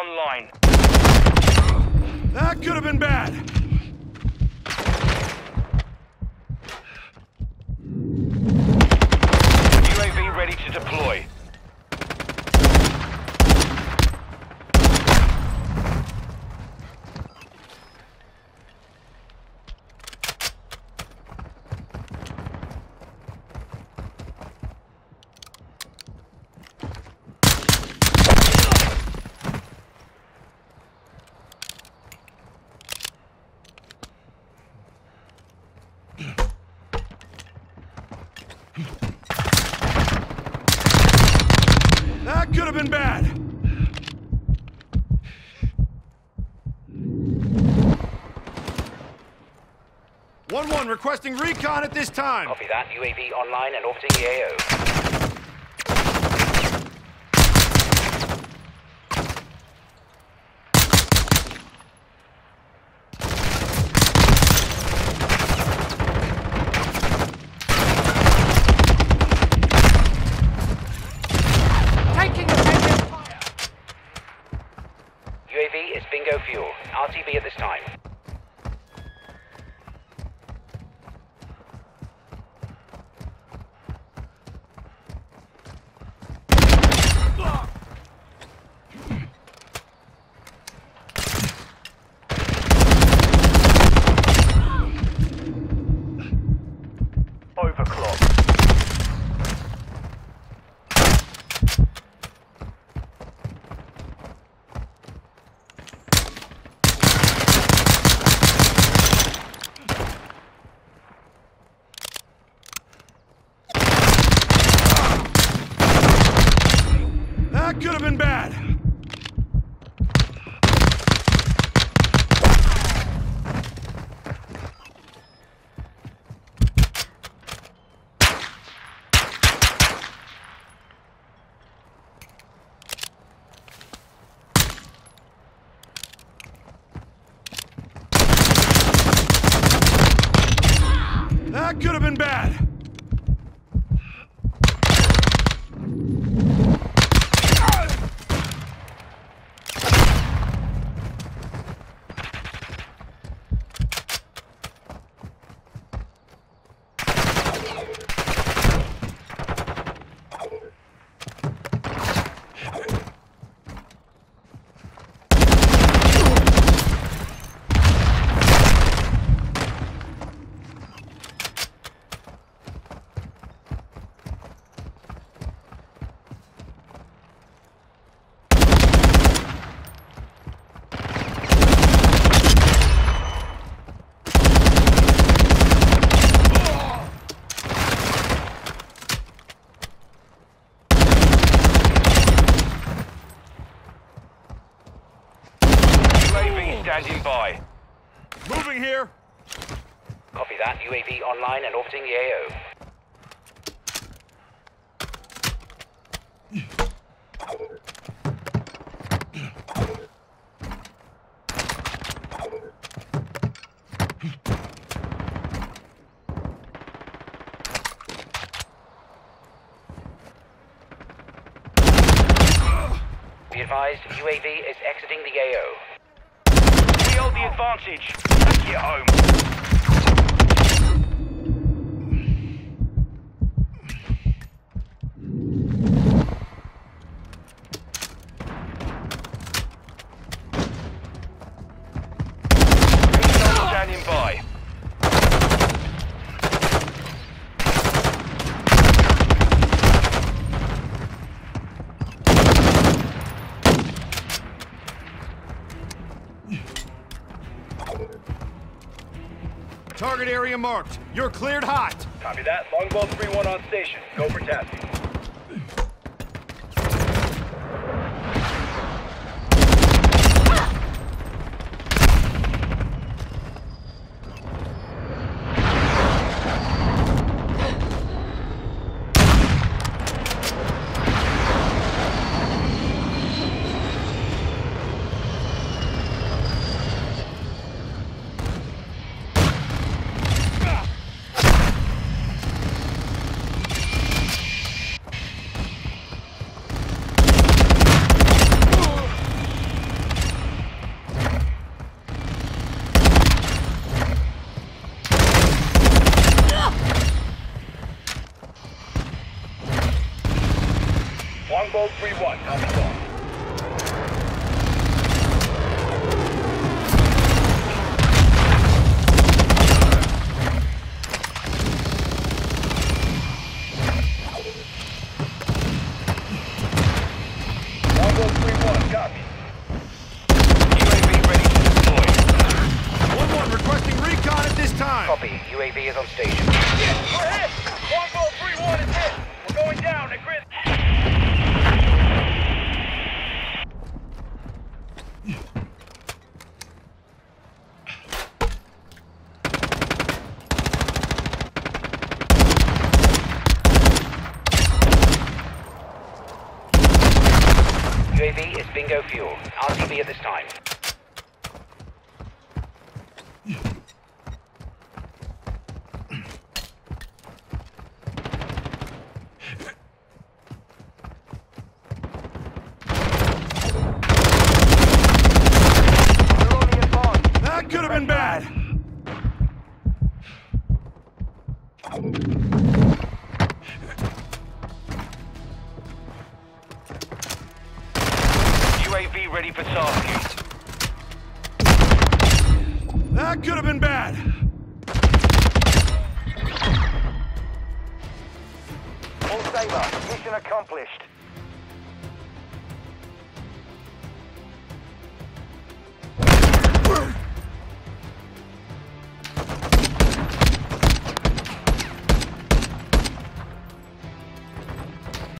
Online. That could have been bad. UAV ready to deploy. That could have been bad. One one requesting recon at this time. Copy that. UAV online and orbiting the AO. Taking effective fire. UAV is bingo fuel. RTB at this time. Overclock. That could have been bad. That could have been bad. UAV standing by. Moving here. Copy that. UAV online and orbiting the AO. Be advised, UAV is exiting the AO. We hold the advantage. Take it home. Target area marked. You're cleared hot. Copy that. Longbow 3-1 on station. Go for tasking. UAV is on station. Yes, we're hit! Longbow 3-1 is hit! We're going down at grid. UAV is bingo fuel. RTB at this time. UAV ready for task. That could have been bad. All saber, mission accomplished.